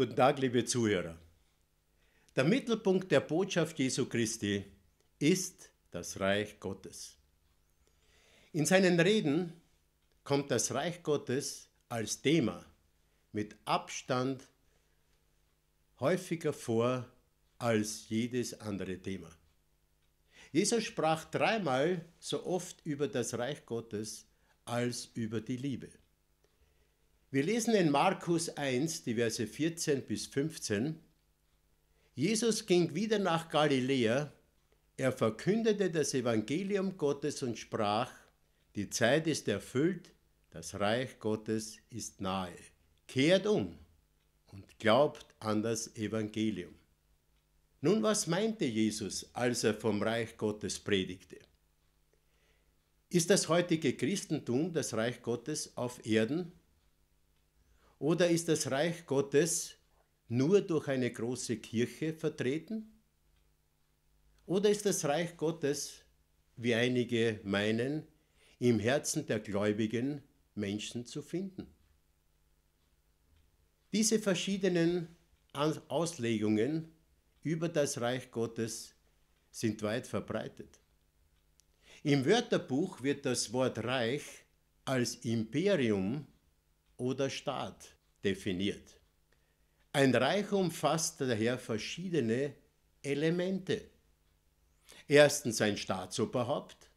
Guten Tag, liebe Zuhörer. Der Mittelpunkt der Botschaft Jesu Christi ist das Reich Gottes. In seinen Reden kommt das Reich Gottes als Thema mit Abstand häufiger vor als jedes andere Thema. Jesus sprach dreimal so oft über das Reich Gottes als über die Liebe. Wir lesen in Markus 1, die Verse 14 bis 15. Jesus ging wieder nach Galiläa, er verkündete das Evangelium Gottes und sprach, die Zeit ist erfüllt, das Reich Gottes ist nahe. Kehrt um und glaubt an das Evangelium. Nun, was meinte Jesus, als er vom Reich Gottes predigte? Ist das heutige Christentum das Reich Gottes auf Erden? Oder ist das Reich Gottes nur durch eine große Kirche vertreten? Oder ist das Reich Gottes, wie einige meinen, im Herzen der gläubigen Menschen zu finden? Diese verschiedenen Auslegungen über das Reich Gottes sind weit verbreitet. Im Wörterbuch wird das Wort Reich als Imperium oder Staat definiert. Ein Reich umfasst daher verschiedene Elemente. Erstens ein Staatsoberhaupt,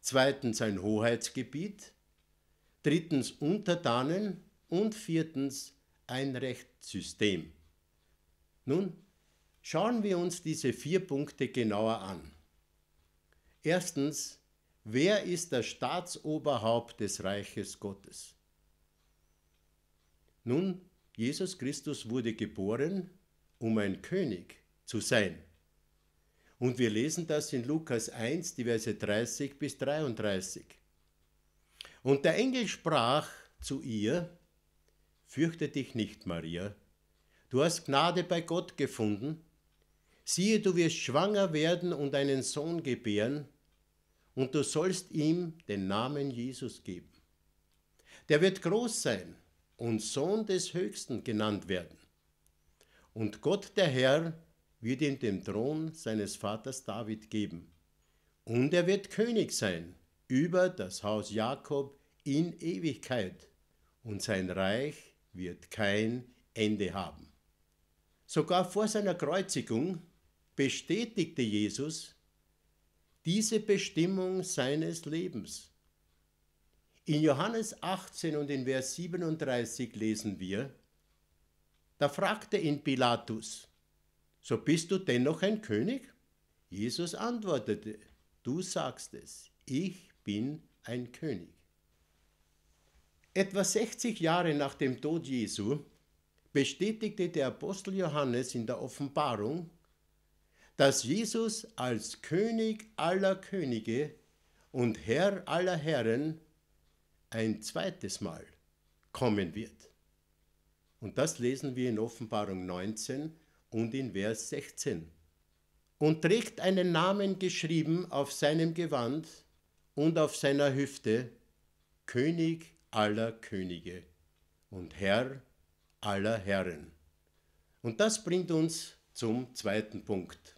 zweitens ein Hoheitsgebiet, drittens Untertanen und viertens ein Rechtssystem. Nun schauen wir uns diese vier Punkte genauer an. Erstens, wer ist das Staatsoberhaupt des Reiches Gottes? Nun, Jesus Christus wurde geboren, um ein König zu sein. Und wir lesen das in Lukas 1, die Verse 30 bis 33. Und der Engel sprach zu ihr, Fürchte dich nicht, Maria, du hast Gnade bei Gott gefunden, siehe, du wirst schwanger werden und einen Sohn gebären, und du sollst ihm den Namen Jesus geben. Der wird groß sein und Sohn des Höchsten genannt werden. Und Gott der Herr wird ihm den Thron seines Vaters David geben. Und er wird König sein über das Haus Jakob in Ewigkeit, und sein Reich wird kein Ende haben. Sogar vor seiner Kreuzigung bestätigte Jesus diese Bestimmung seines Lebens. In Johannes 18 und in Vers 37 lesen wir, da fragte ihn Pilatus, so bist du dennoch ein König? Jesus antwortete, du sagst es, ich bin ein König. Etwa 60 Jahre nach dem Tod Jesu bestätigte der Apostel Johannes in der Offenbarung, dass Jesus als König aller Könige und Herr aller Herren ein zweites Mal kommen wird. Und das lesen wir in Offenbarung 19 und in Vers 16. Und trägt einen Namen geschrieben auf seinem Gewand und auf seiner Hüfte, König aller Könige und Herr aller Herren. Und das bringt uns zum zweiten Punkt.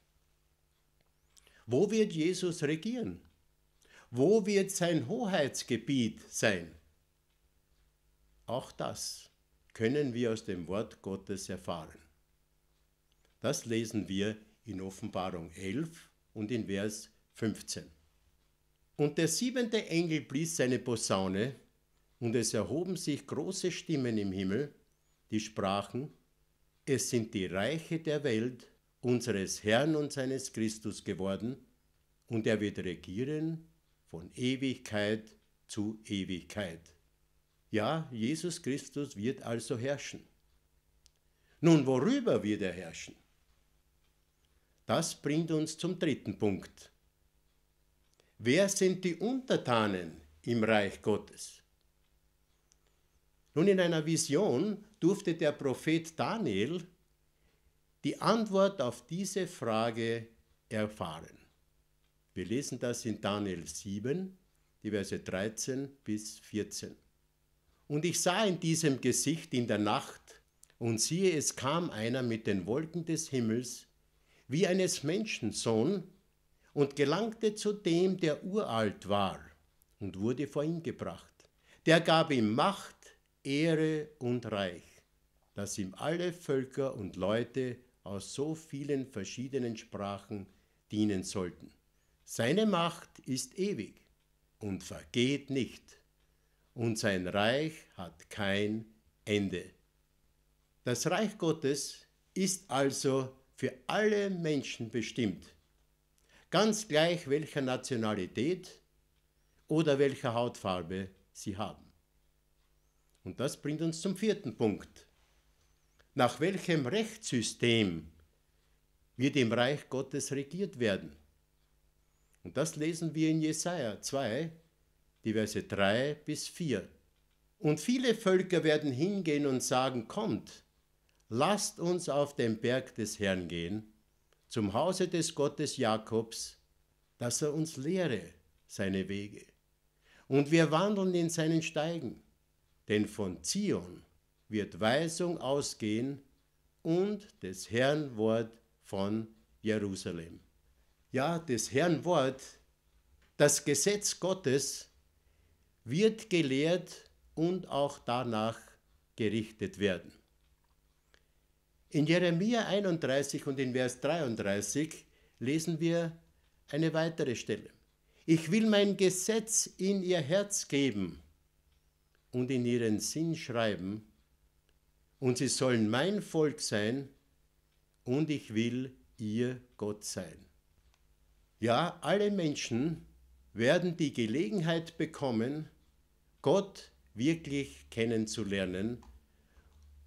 Wo wird Jesus regieren? Wo wird sein Hoheitsgebiet sein? Auch das können wir aus dem Wort Gottes erfahren. Das lesen wir in Offenbarung 11 und in Vers 15. Und der siebente Engel blies seine Posaune, und es erhoben sich große Stimmen im Himmel, die sprachen, es sind die Reiche der Welt unseres Herrn und seines Christus geworden, und er wird regieren von Ewigkeit zu Ewigkeit. Ja, Jesus Christus wird also herrschen. Nun, worüber wird er herrschen? Das bringt uns zum dritten Punkt. Wer sind die Untertanen im Reich Gottes? Nun, in einer Vision durfte der Prophet Daniel die Antwort auf diese Frage erfahren. Wir lesen das in Daniel 7, die Verse 13 bis 14. Und ich sah in diesem Gesicht in der Nacht Und siehe, es kam einer mit den Wolken des Himmels, wie eines Menschensohn, und gelangte zu dem, der uralt war, und wurde vor ihn gebracht. Der gab ihm Macht, Ehre und Reich, dass ihm alle Völker und Leute aus so vielen verschiedenen Sprachen dienen sollten. Seine Macht ist ewig und vergeht nicht, und sein Reich hat kein Ende. Das Reich Gottes ist also für alle Menschen bestimmt, ganz gleich welcher Nationalität oder welcher Hautfarbe sie haben. Und das bringt uns zum vierten Punkt. Nach welchem Rechtssystem wird im Reich Gottes regiert werden? Und das lesen wir in Jesaja 2, die Verse 3 bis 4. Und viele Völker werden hingehen und sagen: Kommt, lasst uns auf den Berg des Herrn gehen, zum Hause des Gottes Jakobs, dass er uns lehre seine Wege. Und wir wandeln in seinen Steigen, denn von Zion wird Weisung ausgehen und des Herrn Wort von Jerusalem. Ja, des Herrn Wort, das Gesetz Gottes, wird gelehrt und auch danach gerichtet werden. In Jeremia 31 und in Vers 33 lesen wir eine weitere Stelle. Ich will mein Gesetz in ihr Herz geben und in ihren Sinn schreiben, und sie sollen mein Volk sein, und ich will ihr Gott sein. Ja, alle Menschen werden die Gelegenheit bekommen, Gott wirklich kennenzulernen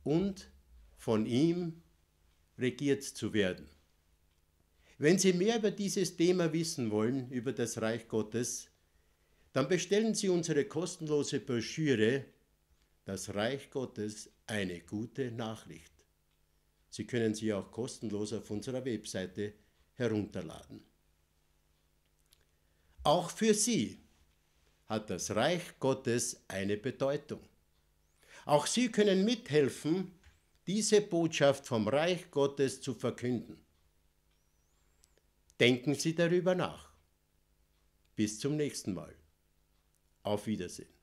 und von ihm regiert zu werden. Wenn Sie mehr über dieses Thema wissen wollen, über das Reich Gottes, dann bestellen Sie unsere kostenlose Broschüre Das Reich Gottes, eine gute Nachricht. Sie können sie auch kostenlos auf unserer Webseite herunterladen. Auch für Sie hat das Reich Gottes eine Bedeutung. Auch Sie können mithelfen, diese Botschaft vom Reich Gottes zu verkünden. Denken Sie darüber nach. Bis zum nächsten Mal. Auf Wiedersehen.